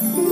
you